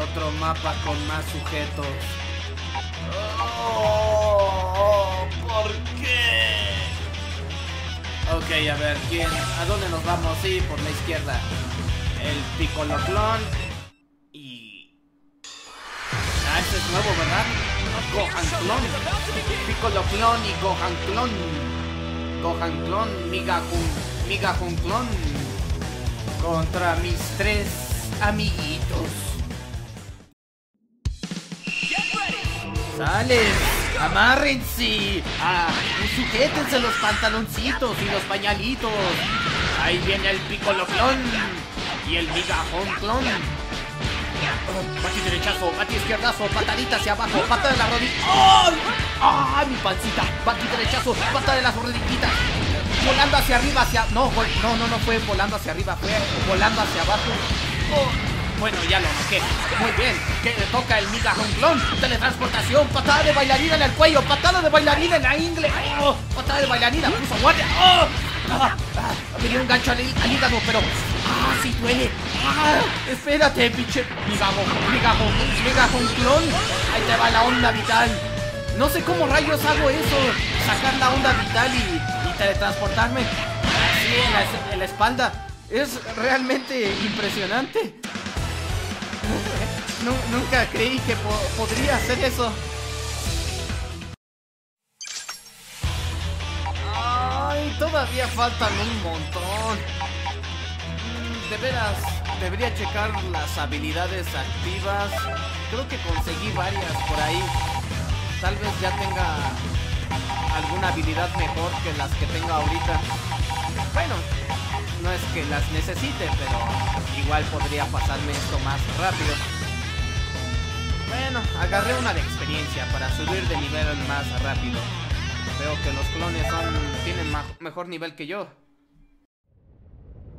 otro mapa con más sujetos. Oh, ¿Por qué? Ok, a ver, ¿quién? ¿A dónde nos vamos? Sí, por la izquierda. El Piccolo Clon. Y... Ah, este es nuevo, ¿verdad? Gohan Clon. Piccolo Clon y Gohan Clon. Gohan Clon, Migahun, Migahun Clon. Contra mis tres amiguitos. ¡Salen! ¡Amárrense! ¡Ah! ¡Sujétense los pantaloncitos y los pañalitos! ¡Ahí viene el Piccolo Clon! ¡Y el Migajón Clon! Oh, derechazo, pati izquierdazo, patadita hacia abajo, pata de la rodilla. ¡Ay! ¡Ah! Mi pancita, pati derechazo, pata de las rodillitas. Volando hacia arriba, hacia. No, no, no, no fue volando hacia arriba, fue volando hacia abajo. Oh, Bueno, ya lo noqué. Muy bien. Que le toca el migajón clon. Teletransportación, patada de bailarina en el cuello, patada de bailarina en la ingle. Oh, patada de bailarina, puso guardia. Oh, ah, ah, un gancho al, al hígado, pero. ¡Ah, sí duele! ¡Ah! Espérate, pinche migajón, migajón, migajón clon. Ahí te va la onda vital. No sé cómo rayos hago eso. Sacar la onda vital y, teletransportarme así en la espalda. Es realmente impresionante. Nu- nunca creí que po- podría hacer eso. Ay, todavía faltan un montón. Mm, De veras, debería checar las habilidades activas. Creo que conseguí varias por ahí. Tal vez ya tenga alguna habilidad mejor que las que tengo ahorita. Bueno, no es que las necesite, pero igual podría pasarme esto más rápido. Bueno, agarré una de experiencia para subir de nivel más rápido. Veo que los clones son tienen ma- mejor nivel que yo.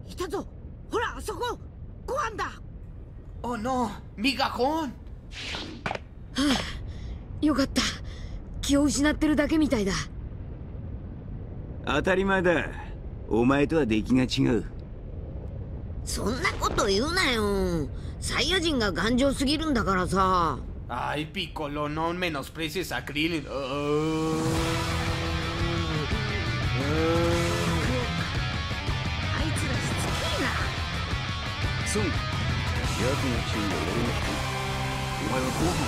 いたぞほらあそこご飯だ ¡Oh no! ¡Migajón! よかった気を失ってるだけみたいだ当たり前だ お前とは出来が違うそんなこと言うなよサイヤ人が頑丈すぎるんだからさ Ay, Piccolo, no menosprecies a Krillin. Oh. あいつらしつこいなそう奴の注意は俺の人お前はご飯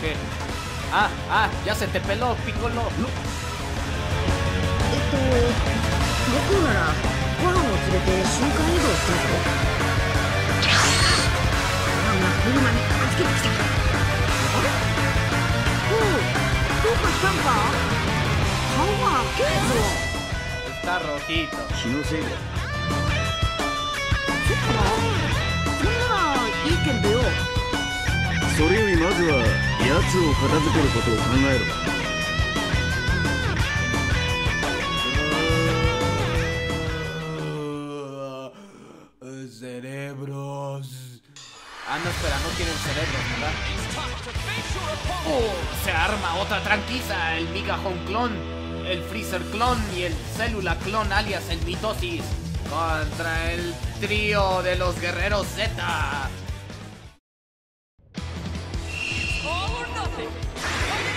¿Qué? Ah, ah, ya se te peló, Piccolo. えっと僕ならご飯を連れて瞬間移動したぞご飯が車に片付けてきたあれおうどうかしたんか顔が赤えぞ Está rojito. 気のせいだそっかそんならいいけんどよそれよりまずは奴を片付けることを考えろ Cerebros. Ah, no, espera, no quieren cerebros, ¿verdad? Oh, se arma otra tranquiza, el Migajón clon, el Freezer clon y el Célula clon alias el Mitosis contra el trío de los guerreros Z.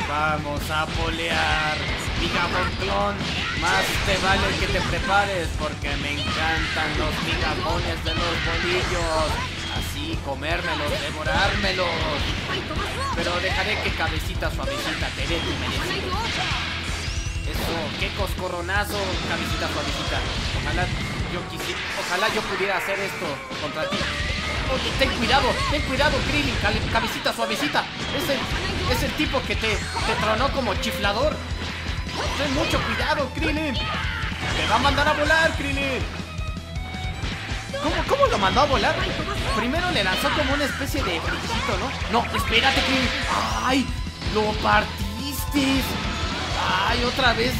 Vamos a polear, Migajón clon. Más te vale que te prepares porque me encantan los migajones de los bolillos. Así, comérmelos, devorármelos. Pero dejaré que cabecita suavecita te dé tu merecido. Eso, qué coscorronazo, cabecita suavecita. Ojalá yo quisiera, ojalá yo pudiera hacer esto contra ti. Oye, ten cuidado, ten cuidado, Krillin, cabecita suavecita. Es el, es el tipo que te, te tronó como chiflador. Ten mucho cuidado, Krillin. Te va a mandar a volar, Krillin. ¿Cómo, ¿Cómo lo mandó a volar? Primero le lanzó como una especie de brillito, ¿no? No, espérate, Krillin. ¡Ay! ¡Lo partiste! ¡Ay, otra vez!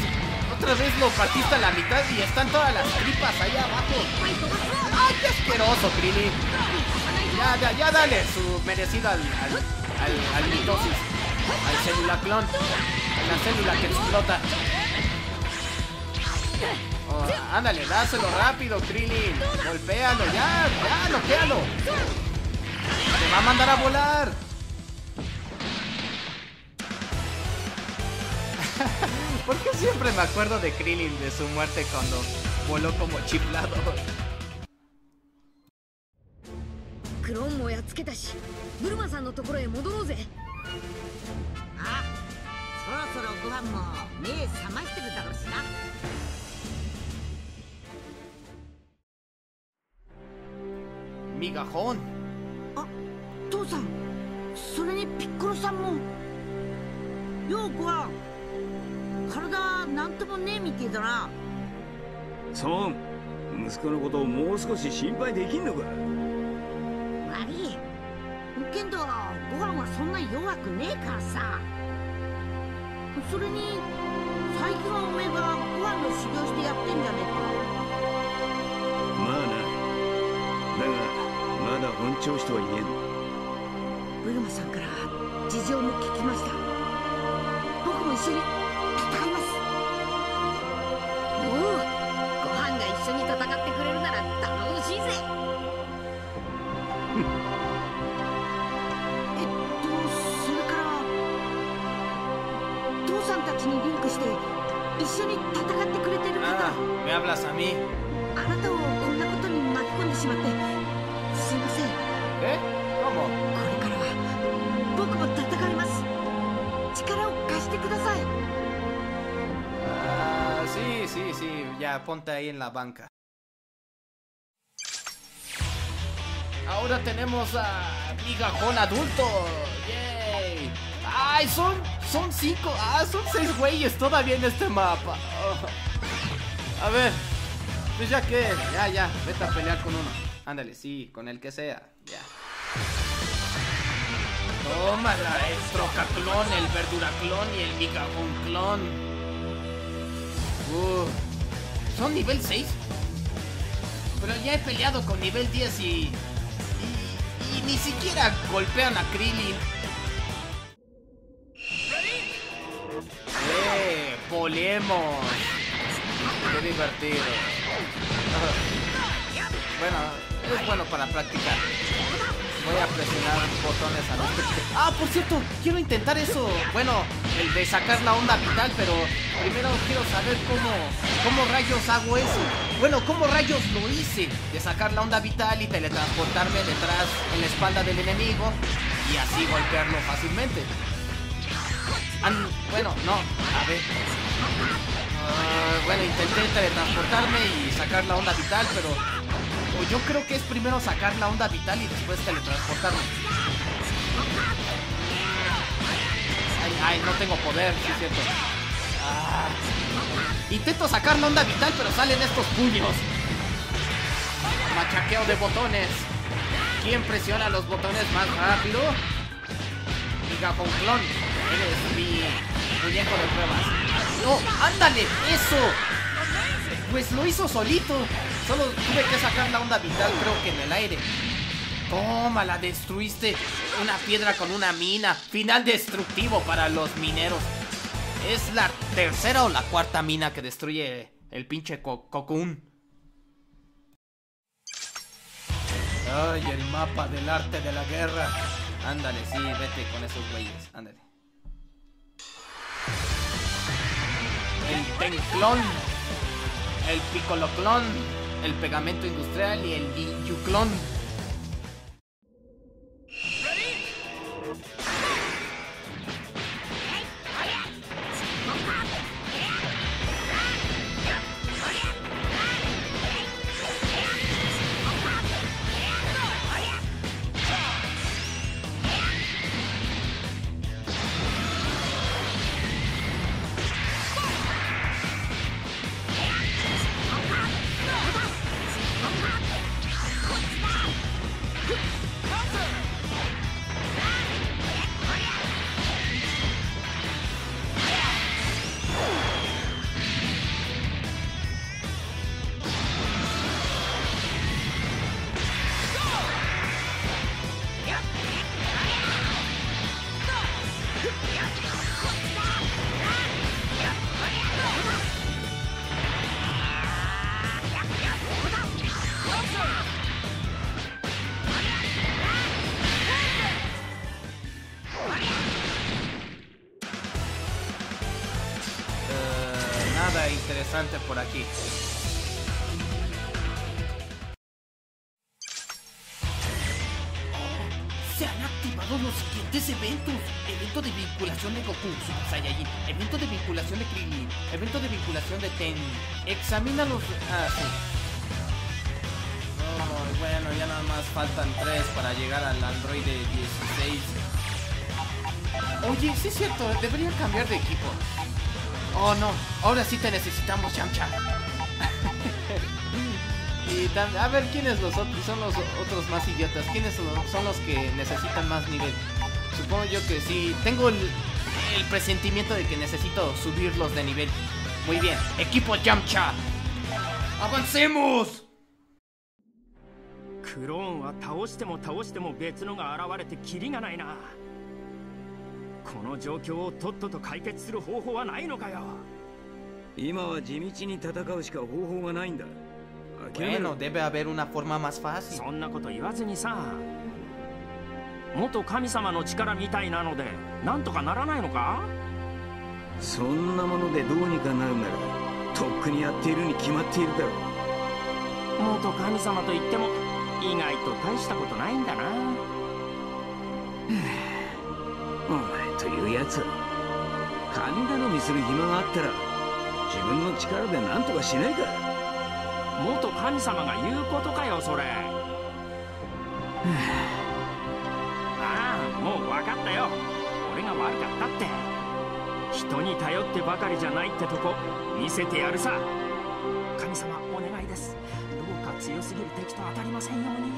Otra vez lo partiste a la mitad y están todas las tripas ahí abajo. ¡Ay, qué asqueroso, Krillin! Ya, ya, ya dale su merecido al, al, al, al mitosis. Al célula clon. A la célula que explota. Oh, ándale, dáselo rápido, Krillin. Golpéalo, ya, ya, noquéalo. ¡Me va a mandar a volar! ¿Por qué siempre me acuerdo de Krillin de su muerte cuando voló como chiflado? クローンもやっつけたしブルマさんのところへ戻ろうぜ あそろそろご飯も目覚ましてるだろうしな。¡Migajón! 父さんそれにピッコロさんも。ようご飯体なんともねえみてえだな。孫息子のことをもう少し心配できんのか。悪いけんどご飯はそんな弱くねえからさ。それに最近はおめえがご飯の修行してやってんじゃねえか。まあな。だがまだ本調子とは言えん。ブルマさんから事情も聞きました。僕も一緒に戦います。おおご飯が一緒に戦ってくれるなら頼もしいぜ hablas a mí? ¿Eh? ¿Cómo? Ah, ya, ponte ahí en la banca. Ahora tenemos a Migajón adulto. Son, cinco. ¡Ah! Son seis güeyes todavía en este mapa. A ver, pues ya que, ya, ya, vete a pelear con uno. Ándale, sí, con el que sea, ya. Toma la estrocaclón, el verduraclón y el migajonclón. Uh, ¿Son nivel 6? Pero ya he peleado con nivel 10 y, y. y ni siquiera golpean a Krillin. ¡Eh! ¡Polemos! ¡Qué divertido! Bueno, es bueno para practicar. Voy a presionar botones a los Ah, por cierto, quiero intentar eso. Bueno, el de sacar la onda vital, pero primero quiero saber cómo, cómo rayos hago eso. Bueno, cómo rayos lo hice. De sacar la onda vital y teletransportarme detrás en la espalda del enemigo y así golpearlo fácilmente. Bueno, no, a ver. Ah, bueno, intenté teletransportarme y sacar la onda vital, pero o yo creo que es primero sacar la onda vital y después teletransportarme. Ay, ay, no tengo poder, sí es cierto. Ah. Intento sacar la onda vital, pero salen estos puños. Machaqueo de botones. ¿Quién presiona los botones más rápido? Gigajonclón, eres mi ¡No! ¡Ándale! ¡Eso! Pues lo hizo solito. Solo tuve que sacar la onda vital, creo que en el aire. Toma, la destruiste. Una piedra con una mina. Final destructivo para los mineros. Es la tercera o la cuarta mina que destruye el pinche co Cocoon. Ay, el mapa del arte de la guerra. Ándale, sí, vete con esos güeyes. Ándale. El Tenclón. El Picoloclón. El pegamento industrial y el Yuclón. Evento de vinculación de Ten. Examina los... Ah, sí. Oh, bueno, ya nada más faltan tres para llegar al Android 16. Oye, sí es cierto, debería cambiar de equipo. Oh no, ahora sí te necesitamos, Yamcha. y a ver quiénes los otros son los otros más idiotas. ¿Quiénes son los- son los que necesitan más nivel? Supongo yo que sí. Tengo el, el presentimiento de que necesito subirlos de nivel. Muy bien, equipo Yamcha. ¡Avancemos! クローンは倒しても倒しても別のが現れてキリがないなこの状況をとっとと解決する方法はないのかよ今は地道に戦うしか方法がないんだ諦め Bueno, ろ debe haber una forma más fácil. そんなこと言わずにさ元神様の力みたいなのでなんとかならないのかそんなものでどうにかなるならとっくにやっているに決まっているだろう。元神様と言っても意外と大したことないんだな。お前というやつは神頼みする暇があったら自分の力で何とかしないか。元神様が言うことかよそれ。ああもう分かったよ。俺が悪かったって人に頼ってばかりじゃないってとこ見せてやるさ。神様お願いです。どうか強すぎる敵と当たりませんように。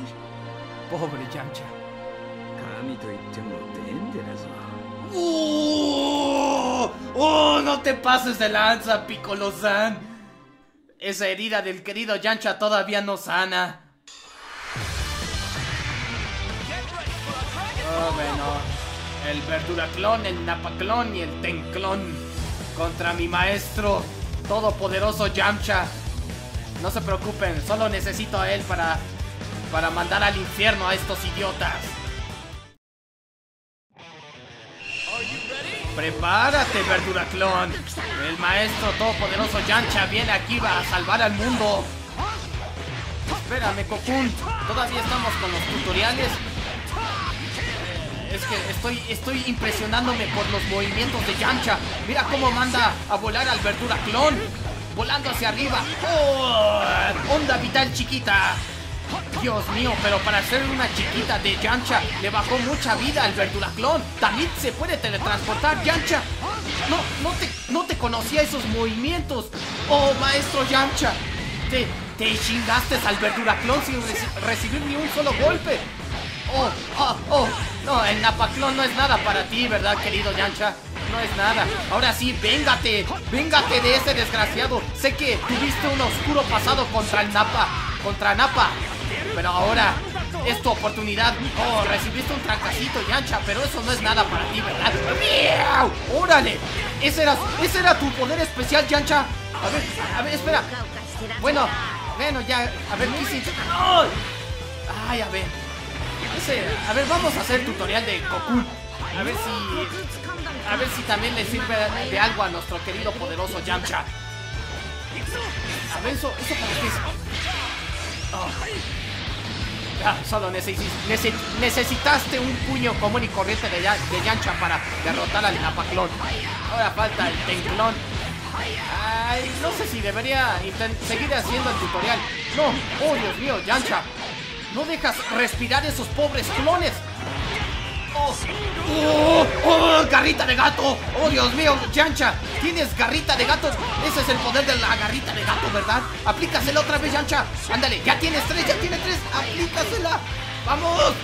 ボブリジャンちゃん。神と言ってもデンデラぞ。おおおおおおおおでランサピコロさん Esa herida del querido Yancha todavía no sana. Oh, bueno. El Verduraclón, el Napaclón y el Tenclón. Contra mi maestro, todopoderoso Yamcha. No se preocupen, solo necesito a él para, para mandar al infierno a estos idiotas. Prepárate, Verduraclón. El maestro todopoderoso Yancha viene aquí a salvar al mundo. Espérame, Cocoon. Todavía estamos con los tutoriales. Estoy, estoy impresionándome por los movimientos de Yancha. Mira cómo manda a volar al Verduraclón. Volando hacia arriba. ¡Oh! Onda vital chiquita. Dios mío, pero para ser una chiquita de Yancha le bajó mucha vida al Verduraclón. También se puede teletransportar, Yancha. No, no te, no te conocía esos movimientos. Oh, maestro Yancha. Te, te chingaste al Verduraclón sin reci- recibir ni un solo golpe. Oh, oh, oh. No, el Napaclón no es nada para ti, ¿verdad, querido Yancha? No es nada. Ahora sí, véngate. Véngate de ese desgraciado. Sé que tuviste un oscuro pasado contra el Napa. Contra Napa. Pero ahora es tu oportunidad. Oh, recibiste un trancacito, Yancha, pero eso no es nada para ti, ¿verdad? ¡Miau! ¡Órale! Ese era, ese era tu poder especial, Yancha. A ver, a ver, espera. Bueno, bueno, ya, a ver, ¿qué hiciste? ¡Ay! Ay, a ver. A ver, vamos a hacer tutorial de Goku. A ver si. A ver si también le sirve de algo a nuestro querido poderoso Yamcha. A ver, eso, eso para qué es. Oh. Ah, solo necesi- nece- necesitaste un puño común y corriente de, Ya- de Yancha para derrotar al Napaclón. Ahora falta el Tenclón. Ay, no sé si debería seguir haciendo el tutorial. No, oh Dios mío, Yancha. No dejas respirar esos pobres clones. Oh, oh, oh, garrita de gato. Oh, Dios mío, Yancha. Tienes garrita de gato. Ese es el poder de la garrita de gato, ¿verdad? Aplícasela otra vez, Yancha. Ándale, ya tienes tres, ya tienes tres. Aplícasela. Vamos.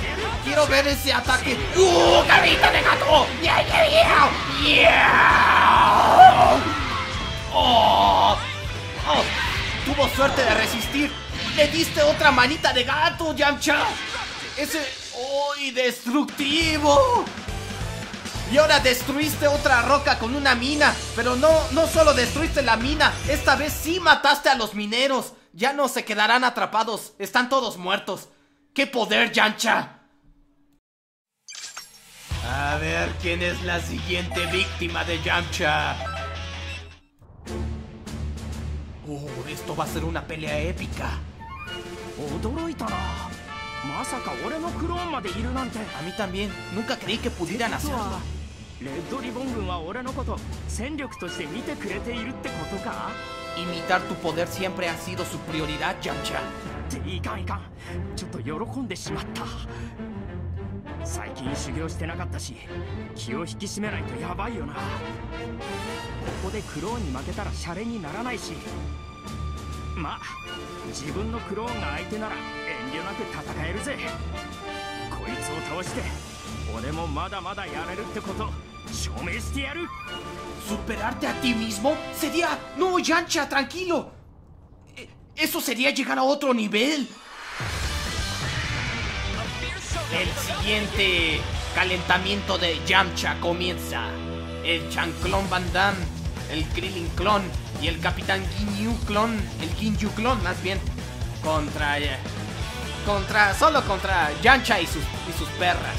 Quiero ver ese ataque. ¡Uh, garrita de gato! ¡Yeah, yeah, yeah! ¡Yeah! ¡Oh! ¡Oh! Tuvo suerte de resistir. Le diste otra manita de gato, Yamcha. Ese. ¡Uy, destructivo! Y ahora destruiste otra roca con una mina. Pero no, no solo destruiste la mina. Esta vez sí mataste a los mineros. Ya no se quedarán atrapados. Están todos muertos. ¡Qué poder, Yancha! A ver quién es la siguiente víctima de Yamcha. Oh, esto va a ser una pelea épica. 驚いたなまさか俺のクローンまでいるなんて A mí también. Nunca creí que pudieran 実 hacerlo. はレッドリボン軍は俺のこと戦力として見てくれているってことか？Imitar tu poder siempre ha sido su prioridad, Yamcha. っていかんいかんちょっと喜んでしまった最近修行してなかったし気を引き締めないとやばいよなここでクローンに負けたらシャレにならないし まあ自分のクローンが相手なら遠慮なく戦えるぜこいつを倒して俺もまだまだやれるってこと証明してやる ¿Superarte a ti mismo? Sería... No, Yancha, tranquilo. E- Eso sería llegar a otro nivel. El siguiente calentamiento de Yamcha comienza. El Chanclón Van Damme, el Krillin Clon y el Capitán Ginyu Clon, el Ginyu Clon más bien, contra... eh, Contra... Solo contra Yancha y sus, y sus perras.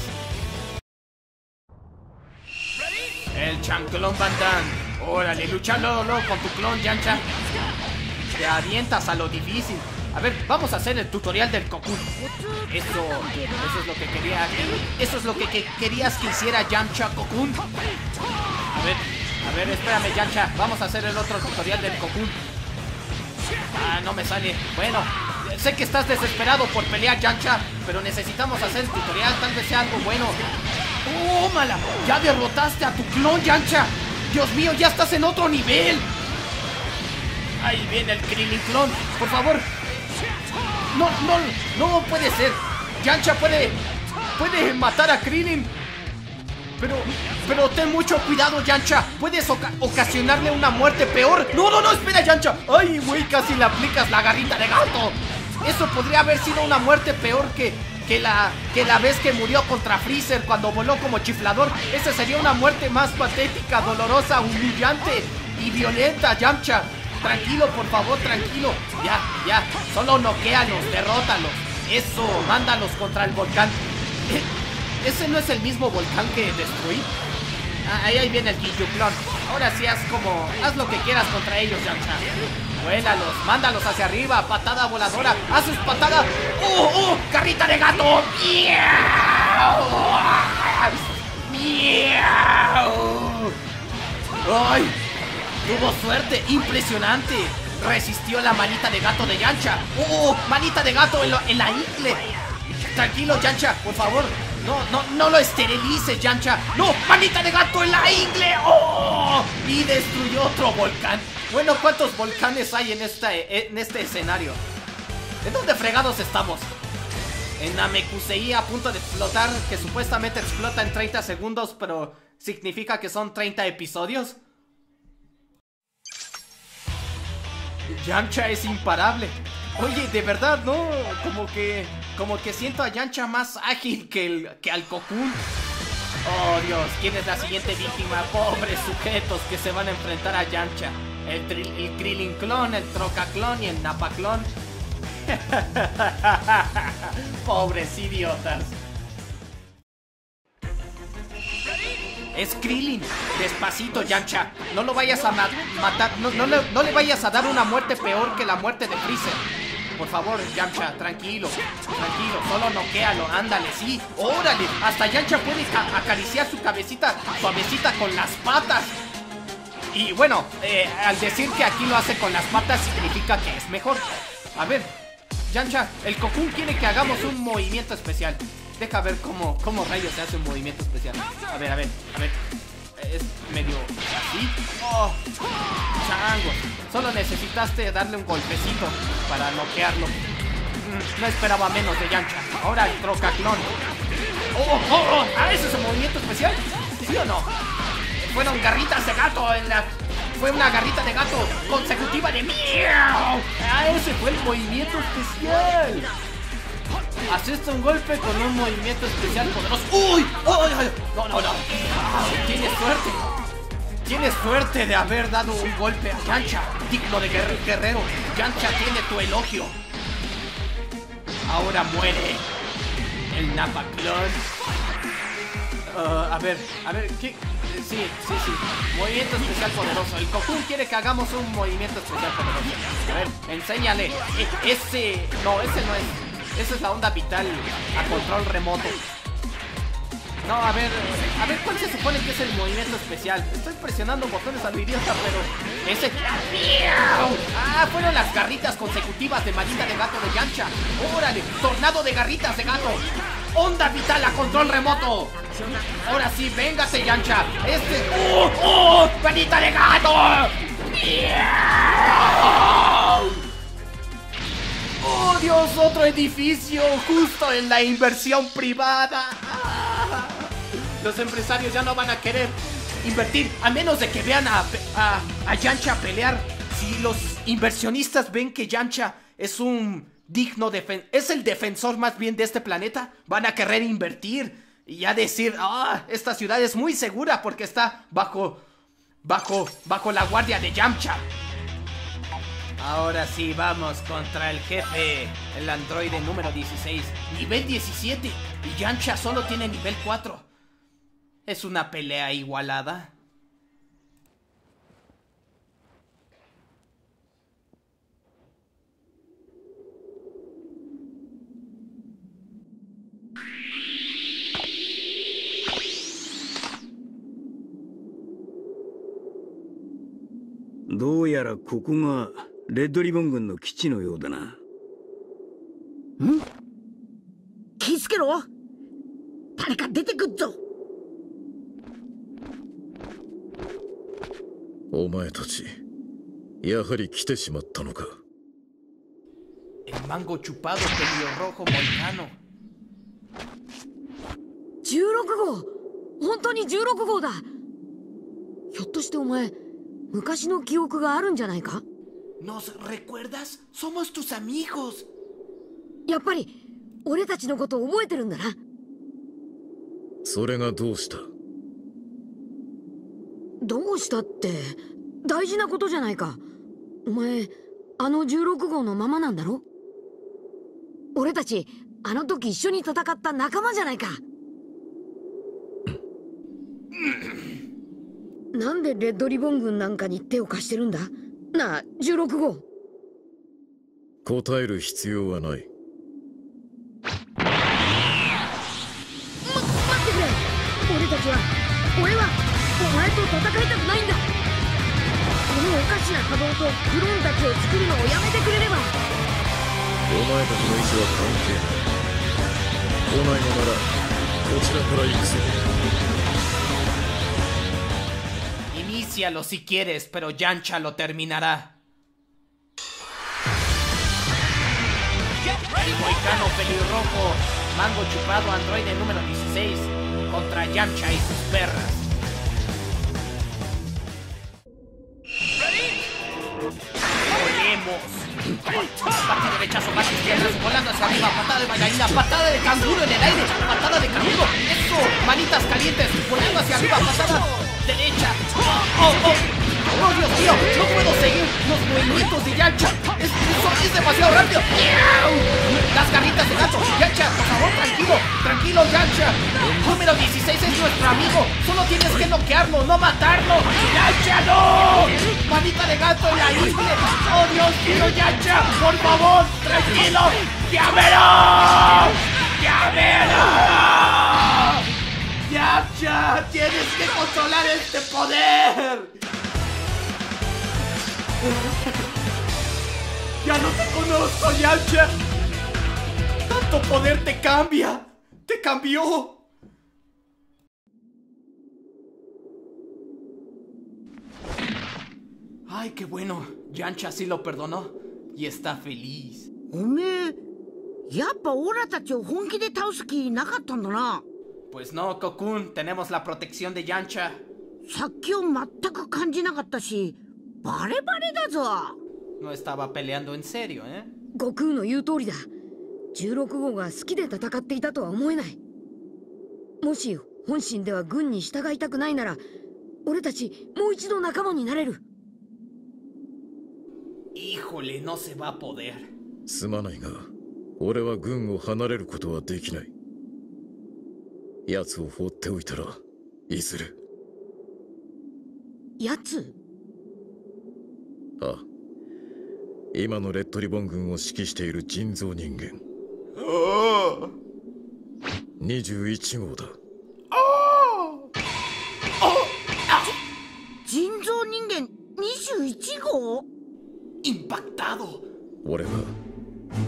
El chanclón Van Damme. Órale, lucha luego, luego con tu clon, Yancha. Te avientas a lo difícil. A ver, vamos a hacer el tutorial del Cocoon. Eso, eso es lo que quería. Eso es lo que, que querías que hiciera Yamcha Cocoon. A ver, a ver, espérame, Yancha. Vamos a hacer el otro tutorial del Cocoon. Ah, no me sale. Bueno, sé que estás desesperado por pelear, Yancha, pero necesitamos hacer el tutorial. Tal vez sea algo bueno. ¡Tómala! ¡Ya derrotaste a tu clon, Yancha! ¡Dios mío, ya estás en otro nivel! Ahí viene el Krillin clon. Por favor. No, no, no puede ser. Yancha puede. puede matar a Krillin. Pero, pero ten mucho cuidado, Yancha. Puedes oca- ocasionarle una muerte peor. No, no, no, espera, Yancha. Ay, güey, casi le aplicas la garrita de gato. Eso podría haber sido una muerte peor que, que, la, que la vez que murió contra Freezer cuando voló como chiflador. Esa sería una muerte más patética, dolorosa, humillante y violenta, Yamcha. Tranquilo, por favor, tranquilo. Ya, ya. Solo noquéalos, derrótalos. Eso, mándalos contra el volcán. ¿Ese no es el mismo volcán que destruí? Ah, ahí, viene el Clon. Ahora sí haz como. Haz lo que quieras contra ellos, Yamcha. Vuélalos, mándalos hacia arriba, patada voladora. Haz sus patadas. ¡Oh, oh! ¡Carrita de gato! ¡Miau! ¡Miau! ¡Ay! Tuvo suerte, impresionante. Resistió la manita de gato de Yancha. ¡Oh! Manita de gato en la ingle. Tranquilo, Yancha, por favor. No, no, no lo esterilices, Yancha. ¡No! ¡Manita de gato en la ingle! ¡Oh! Y destruyó otro volcán. Bueno, ¿cuántos volcanes hay en, esta, en este escenario? ¿En dónde fregados estamos? En Namekusei a punto de explotar, que supuestamente explota en 30 segundos, pero significa que son 30 episodios. Yamcha es imparable. Oye, de verdad, ¿no? Como que. Como que siento a Yamcha más ágil que, el, que al Cocoon. Oh Dios, ¿quién es la siguiente víctima? Pobres sujetos que se van a enfrentar a Yamcha. El, el Krillin clon, el Troca clon y el Nappa clon. Pobres idiotas. Es Krillin. Despacito, Yamcha. No lo vayas a ma- matar. No, no le vayas a dar una muerte peor que la muerte de Freezer. Por favor, Yamcha, tranquilo. Tranquilo, solo noquéalo. Ándale, sí. Órale. Hasta Yamcha puede ca- acariciar su cabecita suavecita con las patas. Y bueno, eh, al decir que aquí lo hace con las patas significa que es mejor. A ver, Yancha, el Cocoon quiere que hagamos un movimiento especial. Deja ver cómo, cómo rayos se hace un movimiento especial. A ver, a ver, a ver. Es medio así. ¡Oh! Changos. Solo necesitaste darle un golpecito para noquearlo. Mm, No esperaba menos de Yancha. Ahora el Trocaclón. ¡Oh, oh, oh! ¿Ah, ese es el movimiento especial? ¿Sí o no? Fueron garritas de gato en la... Fue una garrita de gato consecutiva de miau. Ah, ese fue el movimiento especial. Asiste un golpe con un movimiento especial poderoso. ¡Uy! ¡Ay, ay! No, no, no. Tienes suerte. Tienes suerte de haber dado un golpe a Yancha. Digno de guerre- guerrero. Yancha tiene tu elogio. Ahora muere. El Napaclón. Ah, a ver, a ver, ¿qué? Sí, sí, sí. Movimiento especial poderoso. El Cocoon quiere que hagamos un movimiento especial poderoso. A ver, enséñale. E- ese. No, ese no es. Esa es la onda vital a control remoto. No, a ver, a ver cuál se supone que es el movimiento especial. Estoy presionando botones al idiota, pero ese. Ah, fueron las garritas consecutivas de manita de gato de Yancha. Órale, tornado de garritas de gato. Onda vital a control remoto. Ahora sí, véngase, Yancha. Este. ¡Oh! ¡Oh! ¡Manita de gato! ¡Oh, Dios! Otro edificio justo en la inversión privada. Los empresarios ya no van a querer invertir a menos de que vean a, a, a pelear. Si los inversionistas ven que Yancha es un digno defen es el defensor más bien de este planeta, van a querer invertir y ya decir, ah, esta ciudad es muy segura porque está bajo, bajo, bajo la guardia de Yamcha. Ahora sí, vamos contra el jefe, el androide número 16, nivel 17, y Yamcha solo tiene nivel 4. ¿Es una pelea igualada? ?どうやらここが レッドリボン軍の基地のようだな。気ぃつけろ。誰か出てくっぞ。お前たちやはり来てしまったのか。El mango chupado pelirrojo moicano. 16号本当に16号だひょっとしてお前昔の記憶があるんじゃないか ¿Nos recuerdas? Somos tus amigos. やっぱり俺たちのこと覚えてるんだな。それがどうした？どうしたって大事なことじゃないか。お前あの16号のままなんだろ？俺たちあの時一緒に戦った仲間じゃないか。なんでレッドリボン軍なんかに手を貸してるんだ？なあ16号答える必要はない。ま待ってくれ。俺たちは俺はお前と戦いたくないんだ。このおかしな波動とクローンたちを作るのをやめてくれれば。お前たちの意思は関係ない。来ないのならこちらから行くぞ Si quieres, pero Yancha lo terminará. El moicano pelirrojo, mango chupado androide número 16, contra Yamcha y sus perras. Volemos. Patada derechazo, más izquierdas, volando hacia arriba, patada de bailarina, patada de canguro en el aire, patada de canguro, eso, manitas calientes, volando hacia arriba, patada derecha. Oh, oh, oh. Oh, Dios mío, no puedo seguir los movimientos de Yancha. Es, es demasiado rápido. Las garritas de gato. Yancha, por favor, tranquilo. Tranquilo, Yancha. Número 16 es nuestro amigo. Solo tienes que noquearlo, no matarlo. ¡Yancha, no! Manita de gato en la isla. Oh, Dios mío, Yancha. Por favor, tranquilo. ¡Llámelo! ¡Llámelo! ¡Yamcha! ¡Tienes que controlar este poder! ¡Ya no te conozco, Yamcha! ¡Tanto poder te cambia! ¡Te cambió! ¡Ay, qué bueno! Yancha sí lo perdonó y está feliz. おめえやっぱオラたちを本気で倒す気なかったんだな Pues no, Cocoon, tenemos la protección de Yancha. さっきを全く感じなかったしバレバレだぞ No estaba peleando en serio, ¿eh? 悟空の言う通りだ16号が好きで戦っていたとは思えないもし本心では軍に従いたくないなら俺たちもう一度仲間になれる Híjole, no se va a poder. すまないが俺は軍を離れることはできない奴を放っておいたらいずれ。やつああ。今のレッドリボン軍を指揮している人造人間。21号だ。人造人間21号？¡Impactado! 俺は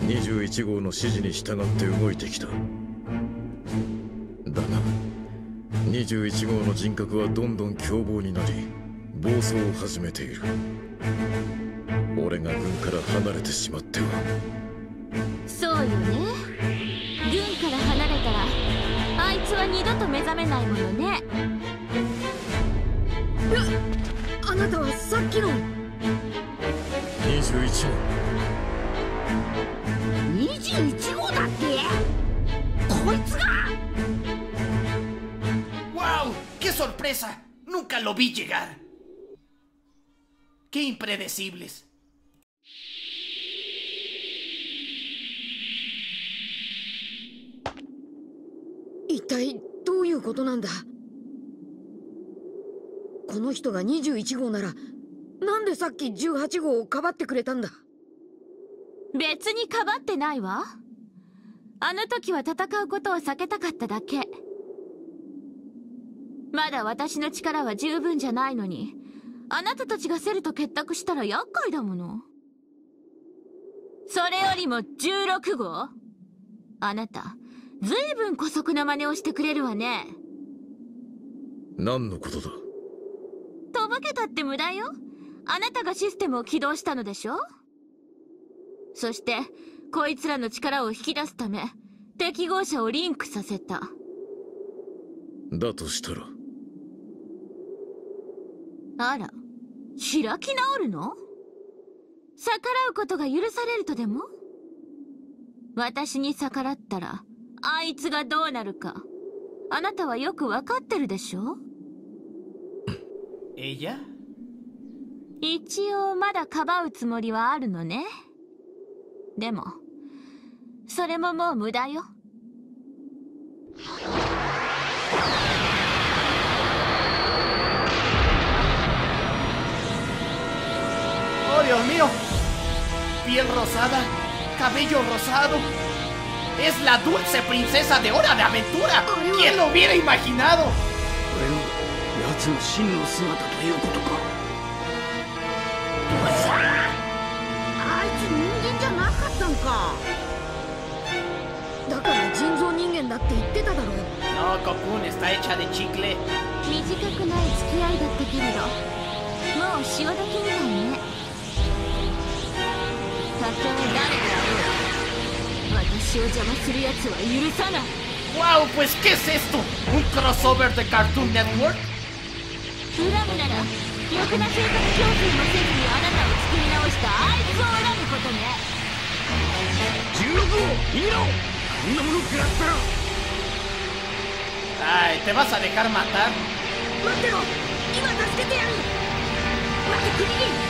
21号の指示に従って動いてきただが21号の人格はどんどん凶暴になり暴走を始めている。俺が軍から離れてしまっては。そうよね。軍から離れたらあいつは二度と目覚めないものね。あなたはさっきの？21号。21号だって？こいつが？¡Wow! ¡Qué sorpresa! Nunca lo vi llegar. ¡Qué impredecibles! 一体どういうことなんだこの人が21号ならなんでさっき18号をかばってくれたんだ別にかばってないわあの時は戦うことを避けたかっただけまだ私の力は十分じゃないのにあなたたちがセルと結託したら厄介だもの。それよりも16号。あなたずいぶん姑息な真似をしてくれるわね。何のことだ？とぼけたって無駄よ。あなたがシステムを起動したのでしょ。そしてこいつらの力を引き出すため適合者をリンクさせた。だとしたらあら開き直るの？逆らうことが許されるとでも？私に逆らったらあいつがどうなるかあなたはよくわかってるでしょ？¿Ella? 一応まだかばうつもりはあるのね。でもそれももう無駄よ Dios mío! Piel rosada, cabello rosado. Es la dulce princesa de Hora de Aventura. ¿Quién lo hubiera imaginado? No, Cocoon está hecha de chicle. 短くない付き合いだったけれどもう潮時みたいねたとえ誰であろう私を邪魔する奴は許さない ¡Wow! Pues, ¿qué es esto? ¿Un crossover de Cartoon Network? 恨むならろくな生活教訓もせずにあなたを作り直したあいつを恨むことね16号逃げろこんなもの食らったら Ay, ¿te vas a dejar matar? 待ってろ今助けてやる待ってク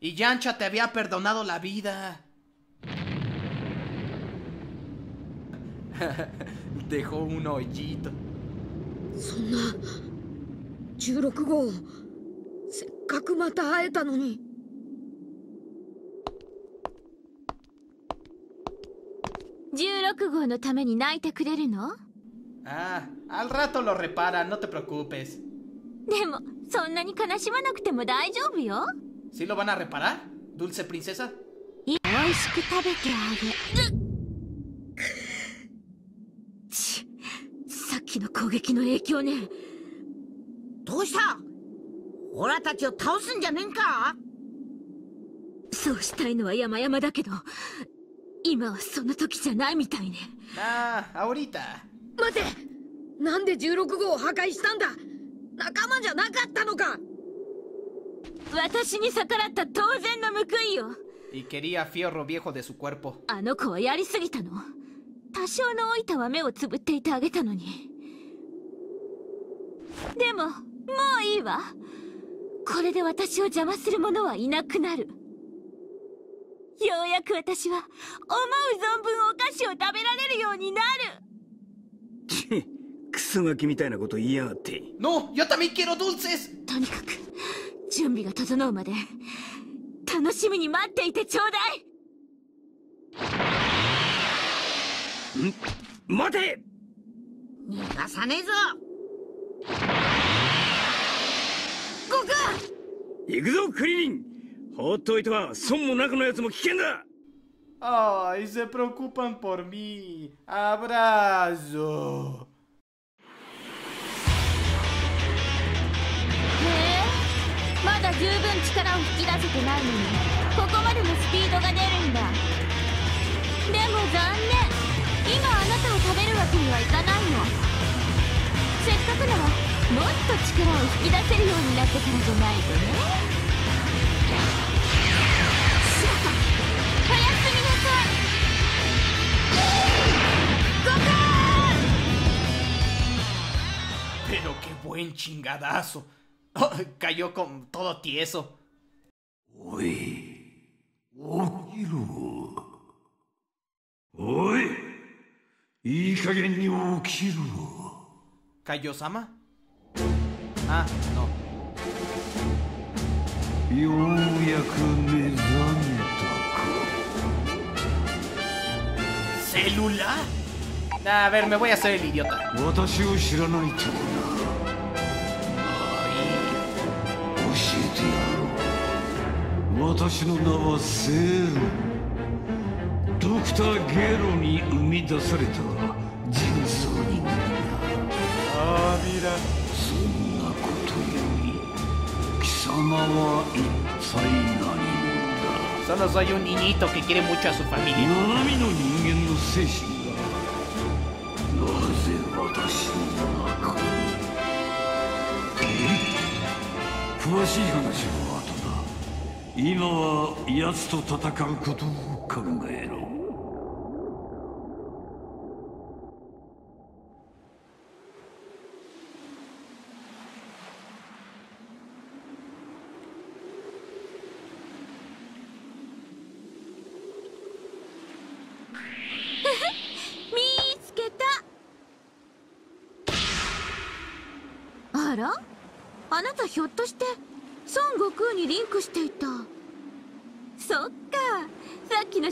Y Yancha te había perdonado la vida. Dejó un hoyito. そんな16号せっかくまた会えたのに16号のために泣いてくれるの Ah, al rato lo repara, no te preocupes. でもそんなに悲しまなくても大丈夫よ ¿Sí lo van a reparar, dulce princesa? い美味しく食べてあげちさっきの攻撃の影響ねどうしたオラたちを倒すんじゃねえんかそうしたいのは山々だけど今はその時じゃないみたいね Ah, ahorita. 待てなんで16号を破壊したんだ仲間じゃなかったのか私に逆らった当然の報いよ Y quería fierro viejo de su cuerpo. あの子はやりすぎたの多少の老いたは目をつぶっていてあげたのにでももういいわこれで私を邪魔する者はいなくなるようやく私は思う存分お菓子を食べられるようになるチ クソガキみたいなこと言いやがって ¡No! ¡Yo también quiero dulces! とにかく準備が整うまで楽しみに待っていてちょうだい。待て！逃がさねえぞ！行くぞクリリン！放っておいては損もなくのやつも危険だ！¡Ay, se preocupan por mí! ¡Abrazo! まだ十分力を引き出せてないのにここまでのスピードが出るんだ。でも残念。今あなたを食べるわけにはいかないの。せっかくならもっと力を引き出せるようになってからじゃないとね。しまったおやすみなさいゴクー Pero qué buen chingadazo. Cayó con todo tieso. Uy. Uy. ¿Cayó Sama? Ah, no. ¿Celular? A ver, me voy a hacer el idiota. 私の名はセーロドクター・ゲロに生み出された人造人間だそんなことより貴様は一体何者だ Solo soy un niñito que quiere mucho a su familia. 生身の人間の精神がなぜ私の中に？詳しい話は今は奴と戦うことを考えろ見つけたあらあなたひょっとして孫悟空にリンクしていたそっかさっきの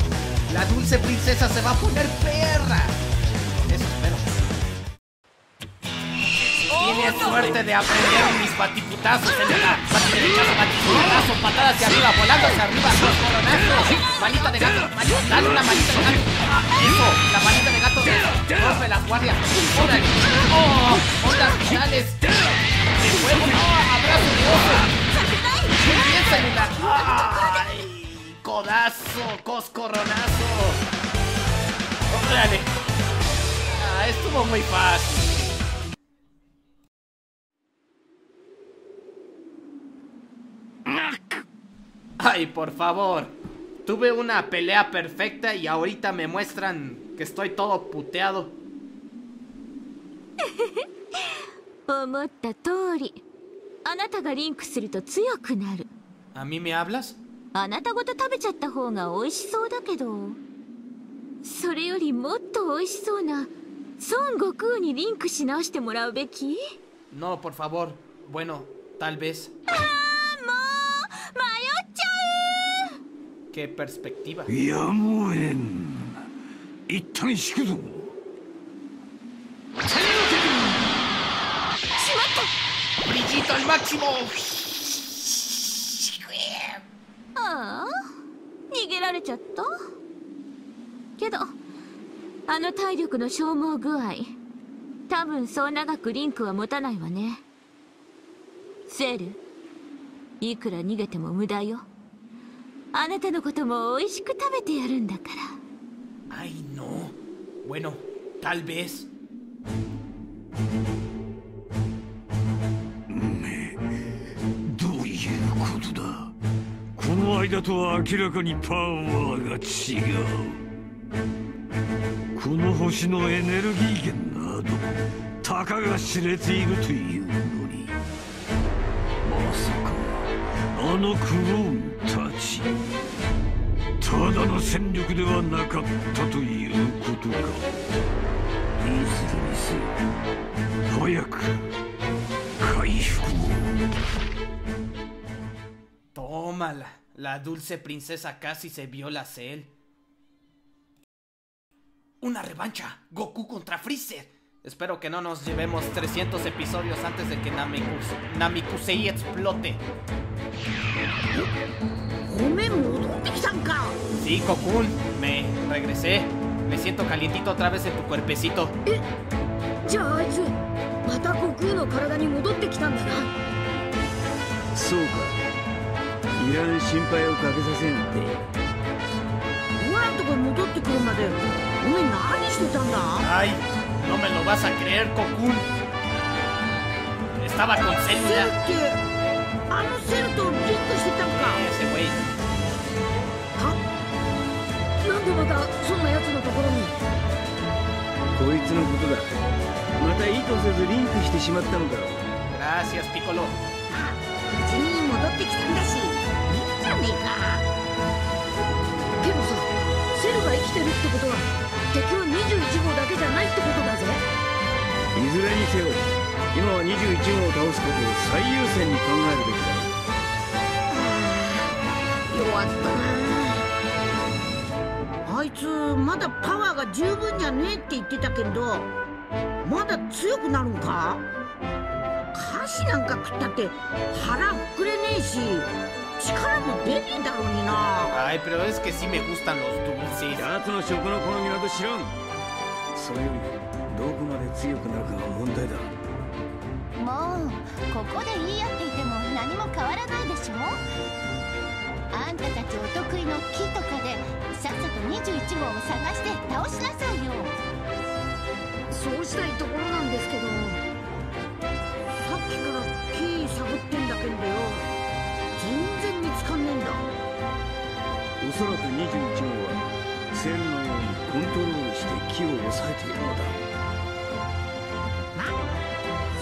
La dulce princesa se va a poner perra. Eso espero. Tienes suerte de aprender mis batiputazos, célula. Batiderechazo, batiputazo, patada hacia arriba, volando hacia arriba, dos coronazos. Manita de gato, manita, dale una manita de gato. Eso, la manita de gato rompe las guardias. Órale. Oh, ondas finales. De fuego, no, abrazo de oso. Muy bien Ay, codazo, coscorronazo. Órale. Ah, estuvo muy fácil. Ay, por favor. Tuve una pelea perfecta y ahorita me muestran que estoy todo puteado. 思った通りあなたがリンクすると強くなる ¿A mí me hablas? あなたごと食べちゃった方が美味しそうだけどそれよりもっと美味しそうな孫悟空にリンクし直してもらうべき？No, por favor. Bueno, tal vez. ああもう迷っちゃう ¿Qué perspectiva? やむをえん一旦引くぞしまった ¡Brillito al máximo! あ逃げられちゃった？けどあの体力の消耗具合多分そう長くリンクは持たないわねセルいくら逃げても無駄よあなたのことも美味しく食べてやるんだから Ay, no. Bueno, tal vez. この間とは明らかにパワーが違うこの星のエネルギー源などたかが知れているというのにまさかあのクローンたちただの戦力ではなかったということかいずれにせよ早く回復を Tómala. La dulce princesa casi se viola a Cell. ¡Una revancha! ¡Goku contra Freezer! Espero que no nos llevemos 300 episodios antes de que Namekuse, Namikusei explote. Sí, Goku, me regresé. Me siento calientito otra vez en tu cuerpecito. ¿Eh? いらん心配をかけさせんってご飯とか戻ってくるまでお前何してたんだ？Ay, no me lo vas a creer, Kokun. Estaba con セ Cell ル ya. ってあのセルとリンクしてたんか？Ese güey. はなんでまたそんな奴のところに？こいつのことだまた意図せずリンクしてしまったのだろう Gracias, Piccolo. 無事に戻ってきたんだしねえか。けどさセルが生きてるってことは敵は21号だけじゃないってことだぜ。いずれにせよ今は21号を倒すことを最優先に考えるべきだ。弱ったな。あいつまだパワーが十分じゃねえって言ってたけどまだ強くなるんか？菓子なんか食ったって腹膨れねえし力も出ねえだろうにな。Ay, pero es que sí me gustan los dulces. 奴の食の好みなど知らんそれよりどこまで強くなるかが問題だもうここで言い合っていても何も変わらないでしょあんたたちお得意の木とかでさっさと21号を探して倒しなさいよそうしたいところなんですけどさっきから木探ってんだけどよ全然見つかんねえんだ。おそらく21号はセルのようにコントロールして木を抑えているのだ。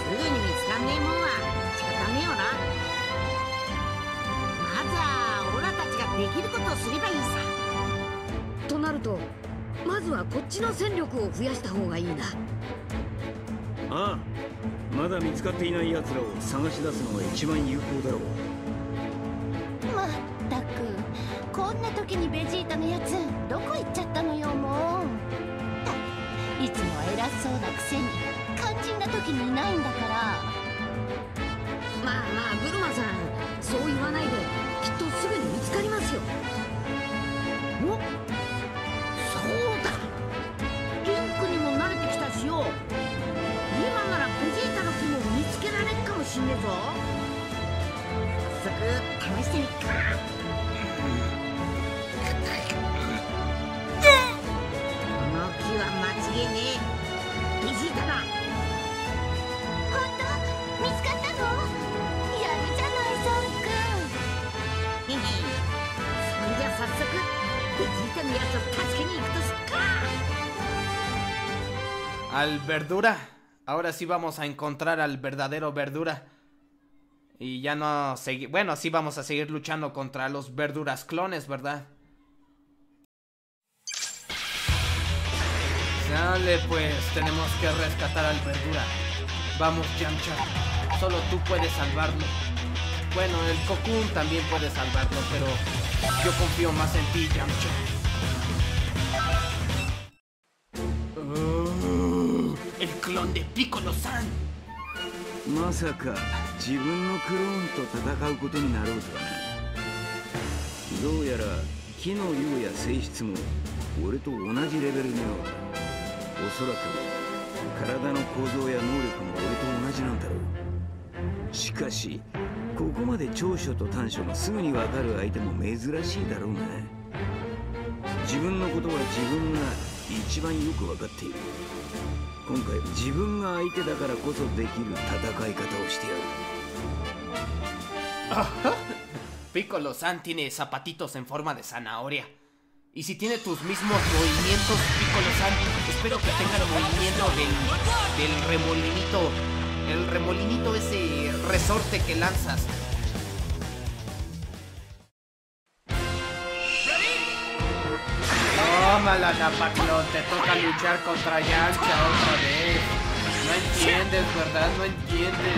すぐに見つかんねえもんは仕方ねえよな。まずはオラたちができることをすればいいさ。となるとまずはこっちの戦力を増やした方がいいな。ああまだ見つかっていない奴らを探し出すのが一番有効だろう Al verdura. Ahora sí vamos a encontrar al verdadero verdura. Y ya no. Bueno, sí vamos a seguir luchando contra los verduras clones, ¿verdad? Sale pues, tenemos que rescatar al verdura. Vamos, Yamcha. Solo tú puedes salvarlo. Bueno, el Cocoon también puede salvarlo, pero yo confío más en ti, Yamcha. El clon de Piccolo-san. まさか自分のクローンと戦うことになろうとはなどうやら木の量や性質も俺と同じレベルのようだおそらく体の構造や能力も俺と同じなんだろうしかしここまで長所と短所がすぐに分かる相手も珍しいだろうな自分のことは自分が一番よく分かっている今回自分が相手だからこそできる戦い方をしてやる Piccolo San tiene zapatitos en forma de zanahoria. Y si tiene tus mismos movimientos, Piccolo San, espero que tenga el movimiento del, del remolinito. El remolinito ese resorte que lanzas. Tómala, Napaclón, te toca luchar contra Yancha otra vez. No entiendes, ¿verdad? No entiendes.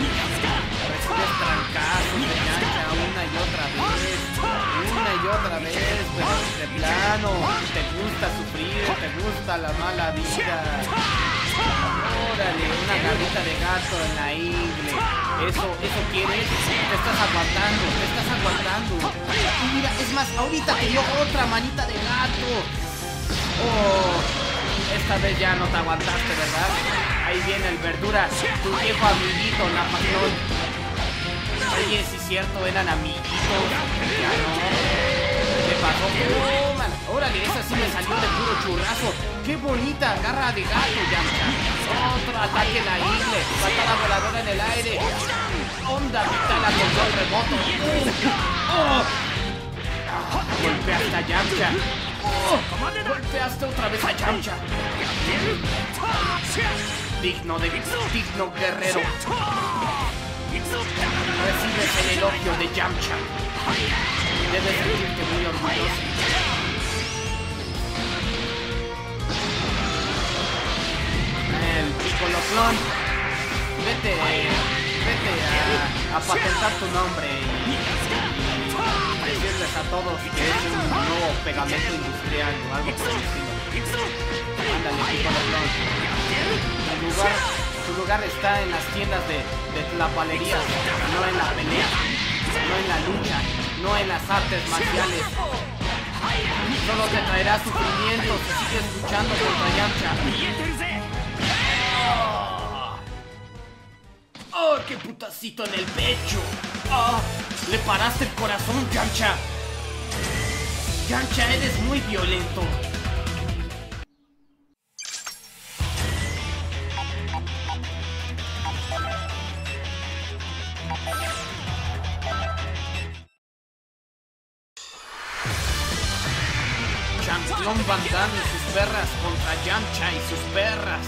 Recibes trancazos de Yancha una y otra vez. Una y otra vez, pero de plano. Te gusta sufrir, te gusta la mala vida. Órale, una garrita de gato en la ingle. Eso, eso quieres. Te estás aguantando, te estás aguantando. Mira, es más, ahorita te dio otra manita de gato. Oh, esta vez ya no te aguantaste, ¿verdad? Ahí viene el verdura, tu viejo amiguito, Napaclón. Oye, si es cierto, eran amiguitos. Ya no. ¿Qué pasó? Oh, man. Órale, esa sí me salió de puro churrazo. ¡Qué bonita garra de gato, Yamcha! Otro ataque en la isla. Patada voladora en el aire. Onda vital a control remoto. ¡Oh! Golpeaste a Yamcha. ¡Oh! Golpeaste otra vez a Yamcha. Digno de digno guerrero. Recibes el elogio de Yamcha. Debes sentirte muy orgulloso. El Piccolo Clon. Vete, vete a, a patentar tu nombre a todos que es un nuevo pegamento industrial o algo por el estilo. Ándale. Tu lugar, tu lugar está en las tiendas de, de la palería, no en la pelea, no en la lucha, no en las artes marciales. Solo te traerá sufrimiento si sigues luchando contra Yamcha. ¡Oh, qué putacito en el pecho! ¡Oh! ¡Le paraste el corazón, Yamcha! Yamcha, eres muy violento. Champion Van y sus perras contra Yamcha y sus perras.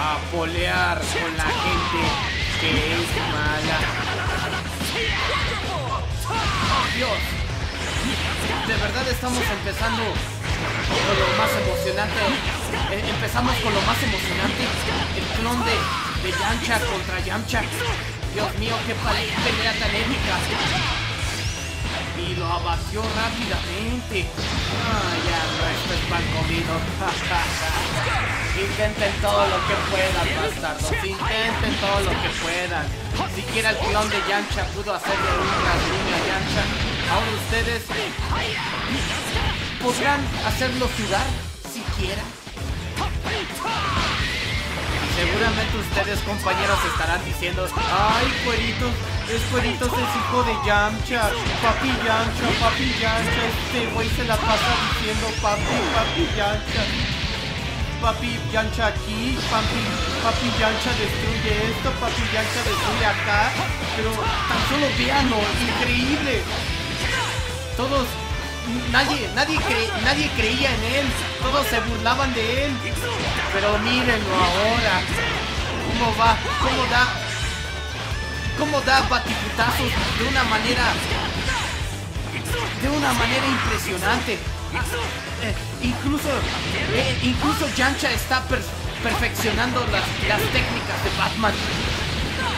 A polear De verdad estamos empezando con lo más emocionante. Eh, empezamos con lo más emocionante. El clon de, de Yamcha contra Yamcha. Dios mío, qué pelea tan épica. Y lo abatió rápidamente. Ah, ya el resto es pan comido. Intenten todo lo que puedan, bastardos. Intenten todo lo que puedan. Siquiera el clon de Yamcha pudo hacerle un rasguño a Yamcha. Ahora ustedes podrán hacerlo sudar siquiera. Seguramente ustedes, compañeros, estarán diciendo Ay, Cueritos, es Cueritos es hijo de Yamcha. Papi Yamcha, papi Yamcha Este güey se la pasa diciendo papi, papi Yamcha Papi Yamcha aquí, papi, papi Yamcha destruye esto, papi Yamcha destruye acá Pero tan solo véanlo, increíble Todos Nadie, nadie, nadie creía en él, todos se burlaban de él. Pero mírenlo ahora, cómo va, cómo da, cómo da batiputazos de una manera, de una manera impresionante. Eh, incluso, eh, incluso Yancha está per- perfeccionando las, las técnicas de Batman.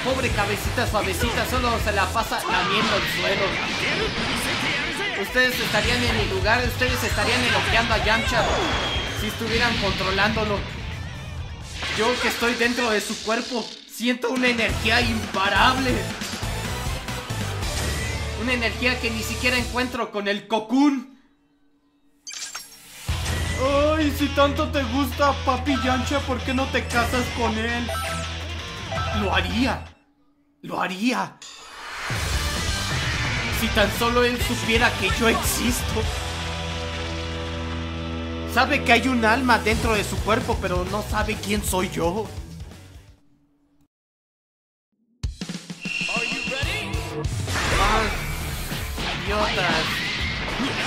Pobre cabecita suavecita, solo se la pasa lamiendo el suelo. Ustedes estarían en mi lugar, ustedes estarían elogiando a Yamcha si estuvieran controlándolo. Yo que estoy dentro de su cuerpo, Siento una energía imparable. Una energía que ni siquiera encuentro con el Cocoon. Ay, si tanto te gusta Papi Yancha, ¿por qué no te casas con él? Lo haría. Lo haría. Si tan solo él supiera que yo existo. Sabe que hay un alma dentro de su cuerpo, pero no sabe quién soy yo. Más idiotas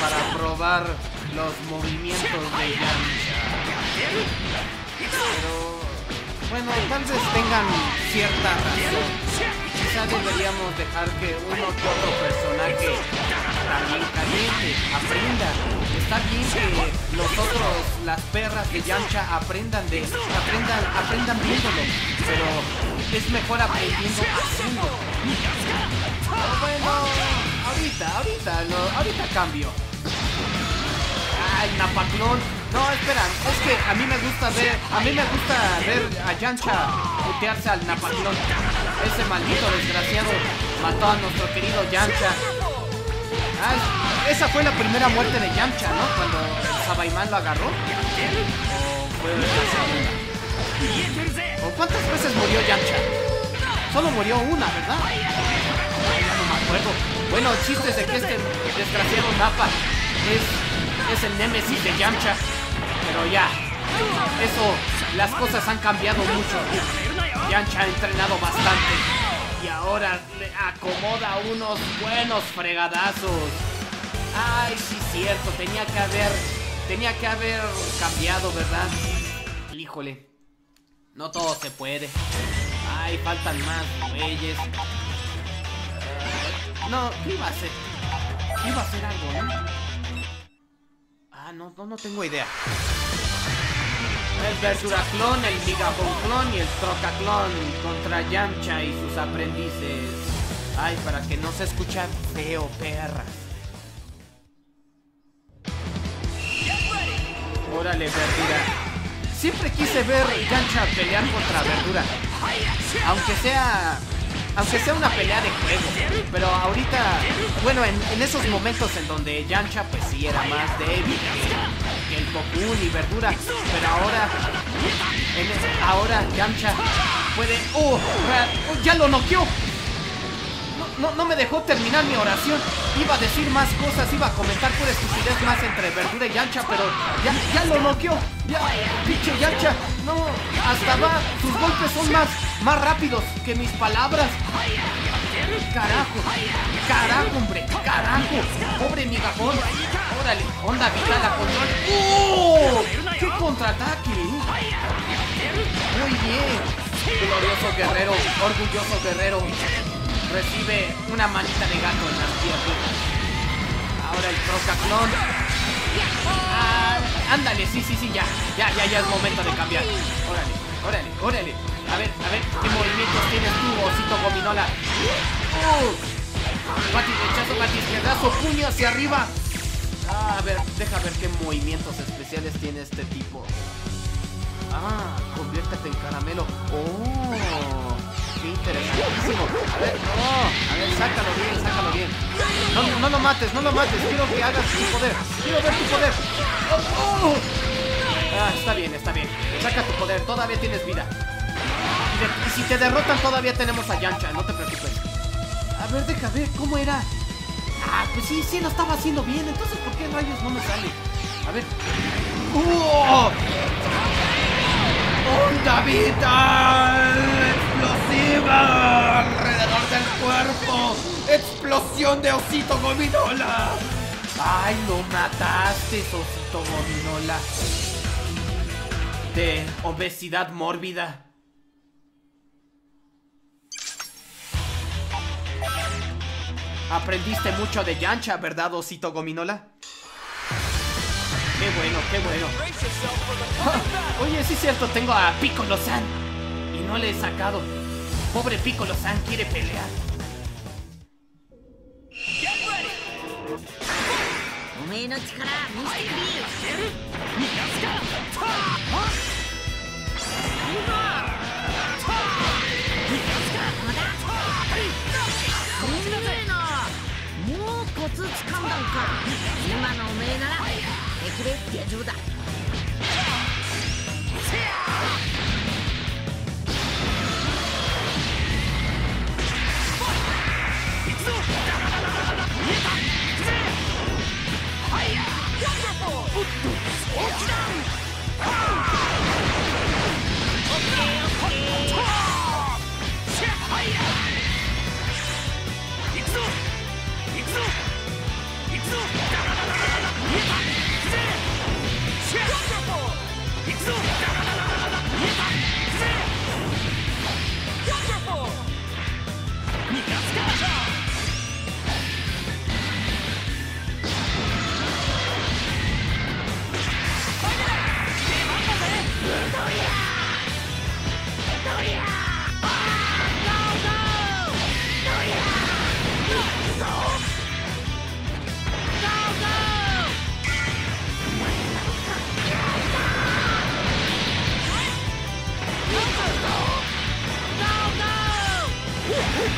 para probar los movimientos de Yamcha. Pero bueno, tal vez tengan cierta razón. Quizá deberíamos dejar que uno que otro personaje también caliente aprenda. Está bien que los otros, las perras de Yamcha aprendan de aprendan, aprendan viéndolo, pero es mejor aprendiendo haciendo. Bueno, ahorita, ahorita, no, ahorita cambio. El Napaclón. No, espera, es que a mí me gusta ver, a mí me gusta ver a Yancha putearse al Napaclón. Ese maldito desgraciado mató a nuestro querido Yancha. Ah, esa fue la primera muerte de Yamcha, ¿no? Cuando Sabaimán lo agarró. ¿O fue la segunda? ¿O cuántas veces murió Yamcha? Solo murió una, ¿verdad? No me acuerdo. Bueno, el chiste de que este desgraciado Napa es, es el némesis de Yamcha. Pero ya, eso, las cosas han cambiado mucho. Yamcha ha entrenado bastante. Y ahora le acomoda unos buenos fregadazos. Ay, sí, cierto, tenía que haber. Tenía que haber cambiado, ¿verdad? Híjole. No todo se puede. Ay, faltan más güeyes. No, ¿qué iba a hacer? Iba a hacer algo, ¿no? Ah, no, no, no tengo idea. El Verduraclón, el Gigabonclón y el Trocaclón contra Yamcha y sus aprendices. Ay, para que no se escucha feo, perra. Órale, Verdura. Siempre quise ver Yamcha pelear contra Verdura. Aunque sea aunque sea una pelea de juego. Pero ahorita, bueno, en, esos momentos en donde Yancha pues sí era más débil que, que el Cocoon y Verdura. Pero ahora, ahora Yamcha puede... ¡Oh! ¡Ya lo noqueó! No, no, me dejó terminar mi oración. Iba a decir más cosas, iba a comentar pura estupidez más entre Verdura y Yancha, pero ya, ya lo noqueó. Ya, pinche Yancha. No, hasta va. Sus golpes son más, más rápidos que mis palabras. Carajo, carajo, hombre, carajo. Pobre migajón. Órale, onda vital a control. ¡Oh! ¡Qué contraataque! Muy bien. Glorioso guerrero, orgulloso guerrero recibe una manita de gato en las piernas. Ahora el Procaclón. Ah, ándale, sí, sí, sí, ya. Ya, ya, ya es momento de cambiar. Órale, órale, órale. A ver, a ver, ¿qué movimientos tienes tú, osito gominola? Uh, rechazo, Pati izquierdazo, puño hacia arriba. Ah, a ver, deja ver qué movimientos especiales tiene este tipo. Ah, conviértete en caramelo. Oh qué interesantísimo. A ver, no, a ver, sácalo bien, sácalo bien. No, no lo mates, no lo mates. Quiero que hagas tu poder. Quiero ver tu poder. Ah, está bien, está bien. Saca tu poder, todavía tienes vida. Y, si te derrotan, todavía tenemos a Yancha, no te preocupes. A ver, deja ver, ¿cómo era? Ah, pues sí, sí, lo estaba haciendo bien. Entonces, ¿por qué rayos no me sale? A ver. ¡Oh! ¡Onda vital! ¡Explosiva! ¡Alrededor del cuerpo! ¡Explosión de osito gominola! ¡Ay, lo mataste, osito gominola! De obesidad mórbida. Aprendiste mucho de Yancha, ¿verdad, osito gominola? Qué bueno, qué bueno. Oh, oye, sí es cierto, tengo a Piccolo-san. Y no le he sacado. pobre Piccolo San quiere pelear. おめえの力見せてみるみなすかたぁみなすかみなすかまだたぁみなすかおめえのもうコツつかんだんか今のおめえならできれ大丈夫だせやぁ Let's go!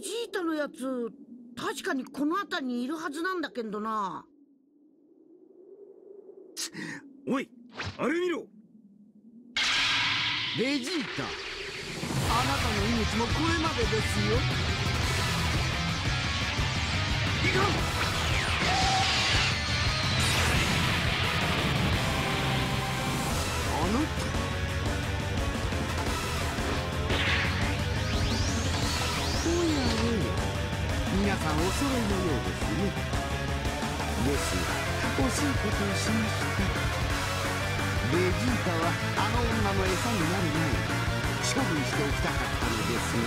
ベジータのやつ確かにこの辺りにいるはずなんだけどな。おいあれ見ろ。ベジータ。あなたの命もこれまでですよ。いかんお揃いのようですね。ですが惜しいことをしました。ベジータはあの女の餌になる前に処分しておきたかったのですよ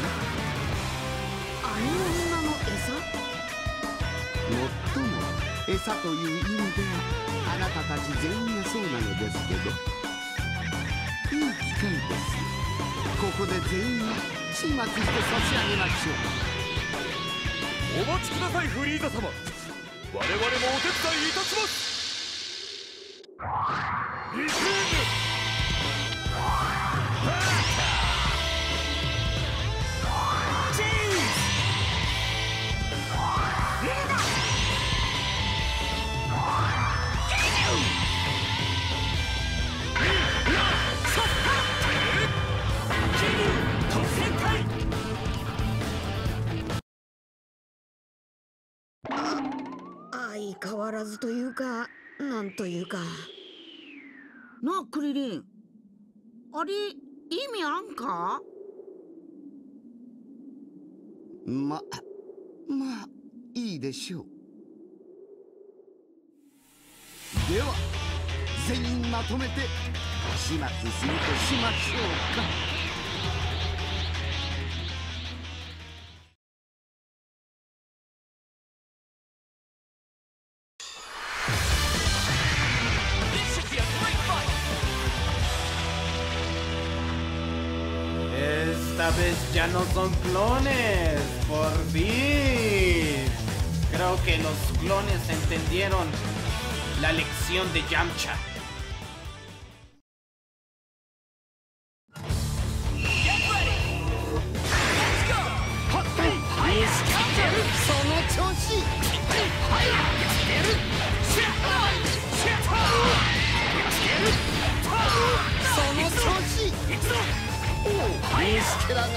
あの女の餌？もっとも餌という意味ではあなたたち全員がそうなのですけど。いい機会ですここで全員始末して差し上げましょうお待ちくださいフリーザ様。我々もお手伝いいたします。リスーわらずというかなんというか。なあクリリン。あれ意味あんか？ままあいいでしょう。では全員まとめて始末するとしましょうか「no son clones, por fin. Creo que los clones entendieron la lección de Yamcha. 見つけらが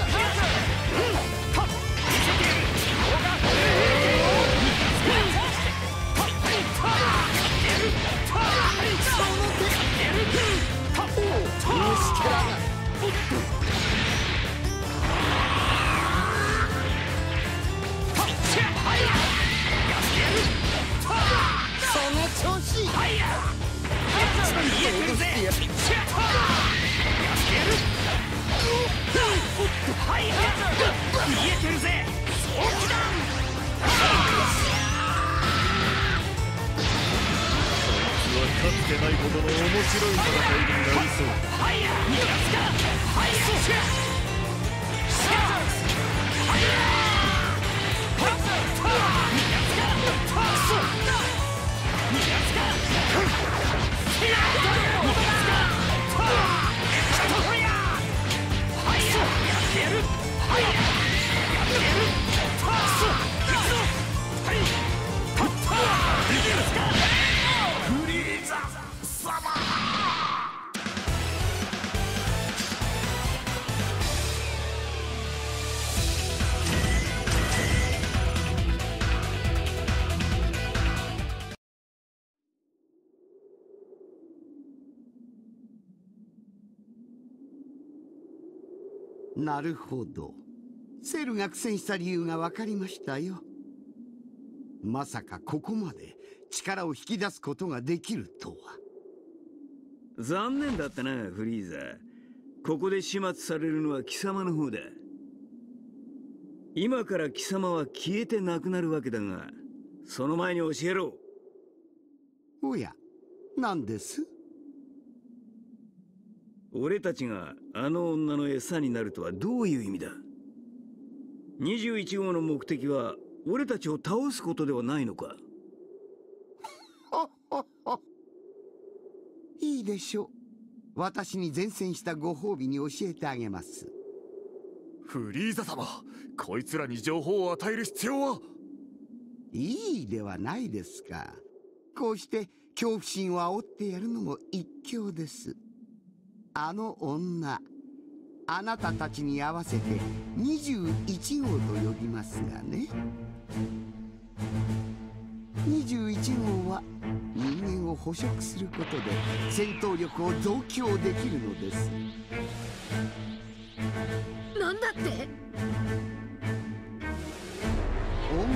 なるほど。セルが苦戦した理由が分かりましたよ。まさかここまで力を引き出すことができるとは。残念だったなフリーザ。ここで始末されるのは貴様の方だ。今から貴様は消えてなくなるわけだがその前に教えろ。おや何です？俺たちがあの女の餌になるとはどういう意味だ？21号の目的は俺たちを倒すことではないのか？いいでしょう。私に前線したご褒美に教えてあげます。フリーザ様こいつらに情報を与える必要は？いいではないですか。こうして恐怖心を煽ってやるのも一興ですあの女あなたたちに合わせて21号と呼びますがね。21号は人間を捕食することで戦闘力を増強できるのです。なんだって？主に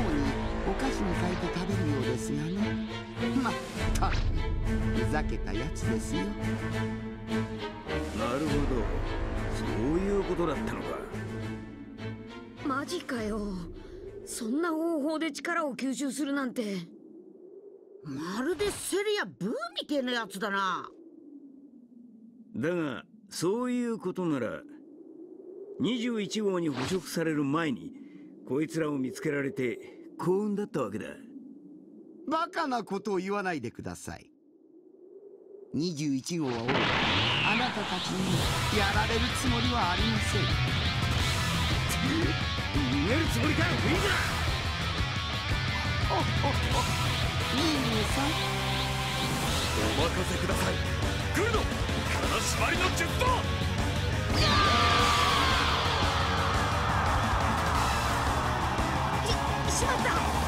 お菓子に変えて食べるようですがね。まったくふざけたやつですよなるほど。そういうことだったのか。マジかよ。そんな方法で力を吸収するなんて。まるでセリアブーみてえなやつだな。だがそういうことなら21号に捕食される前にこいつらを見つけられて幸運だったわけだ。バカなことを言わないでください。21号はおるあなたたちにやられるつもりはありません。逃げるつもりかフリーザおおおニーニーさんお任せくださいグルド金縛りのしまった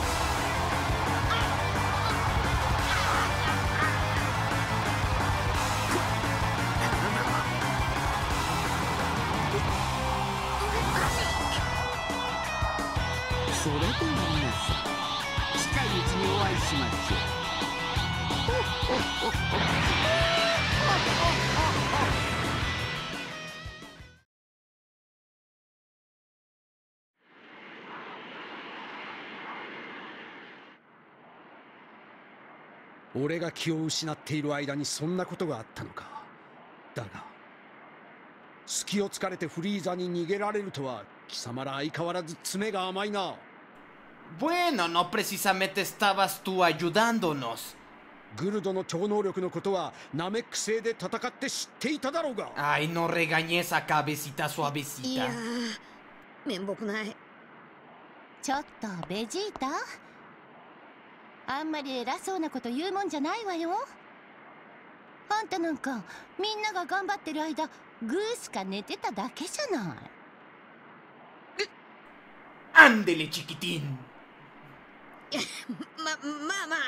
俺が気を失っている間にそんなことがあったのか。だが隙を突かれてフリーザに逃げられるとは貴様ら相変わらず爪が甘いな。Bueno, no precisamente estabas tú ayudándonos. グルドの超能力のことはナメック星で戦って知っていただろうが Ay, no regañes a cabecita い suavecita. やー面目ないちょっとベジータあんまり偉そうなこと言うもんじゃないわよ。あんたなんかみんなが頑張ってる間グーしか寝てただけじゃない。Ándele, chiquitín. ままあまあ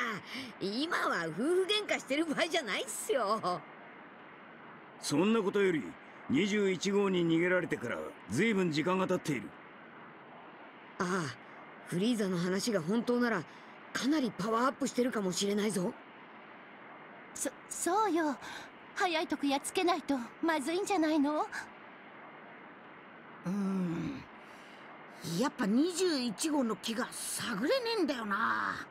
今は夫婦喧嘩してる場合じゃないっすよ。そんなことより21号に逃げられてから随分時間が経っている。ああフリーザの話が本当ならかなりパワーアップしてるかもしれないぞ。そそうよ。早いとこやっつけないとまずいんじゃないの？うん。やっぱ21号の木が探れねえんだよな。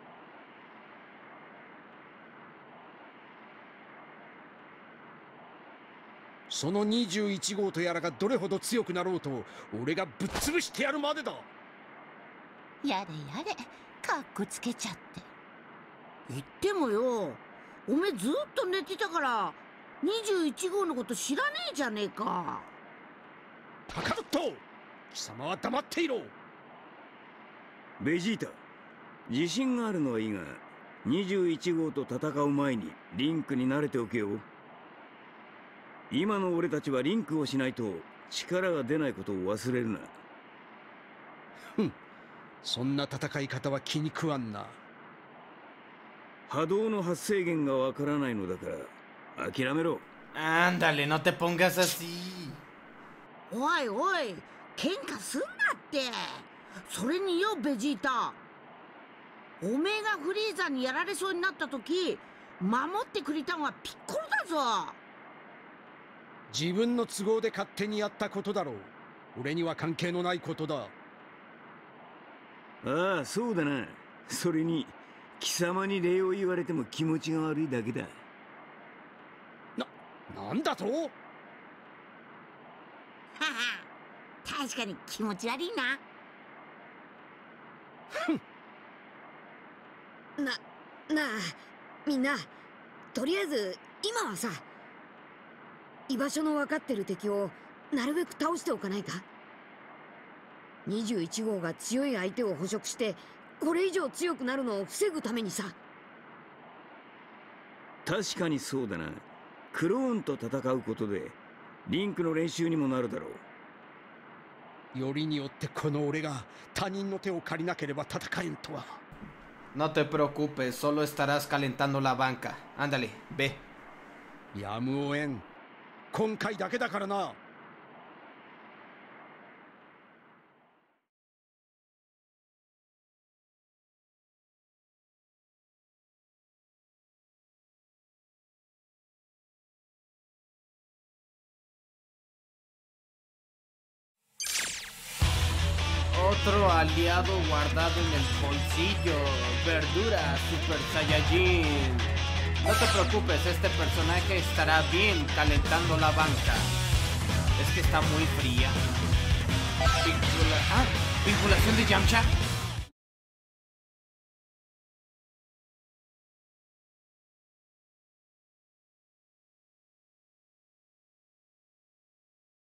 その21号とやらがどれほど強くなろうと俺がぶっ潰してやるまでだ。やれやれかっこつけちゃって。言ってもよおめえずっと寝てたから21号のこと知らねえじゃねえか。カカロット貴様は黙っていろ。ベジータ自信があるのはいいが21号と戦う前にリンクに慣れておけよ。今の俺たちはリンクをしないと力が出ないことを忘れるなそんな戦い方は気に食わんな。波動の発生源がわからないのだから諦めろ。Ándale, no te pongas así. おいおい喧嘩すんなって。それによベジータ。おめえがフリーザにやられそうになった時守ってくれたのはピッコロだぞ。自分の都合で勝手にやったことだろう。俺には関係のないことだああそうだな。それに貴様に礼を言われても気持ちが悪いだけだ。なんだと？はは確かに気持ち悪いな。ななあみんなとりあえず今はさ居場所の分かってる敵をなるべく倒しておかないか？21号が強い相手を捕食してこれ以上強くなるのを防ぐためにさ。確かにそうだな。クローンと戦うことでリンクの練習にもなるだろう。よりによってこの俺が他人の手を借りなければ戦えんとは。No te preocupes, solo estarás calentando la banca. Ándale, ve. やむをえん。今回だけだからな「Guardado en el bolsillo. Verdura Super Saiyajin. No te preocupes, este personaje estará bien calentando la banca. Es que está muy fría. Vincula- ah, ¿Vinculación de Yamcha?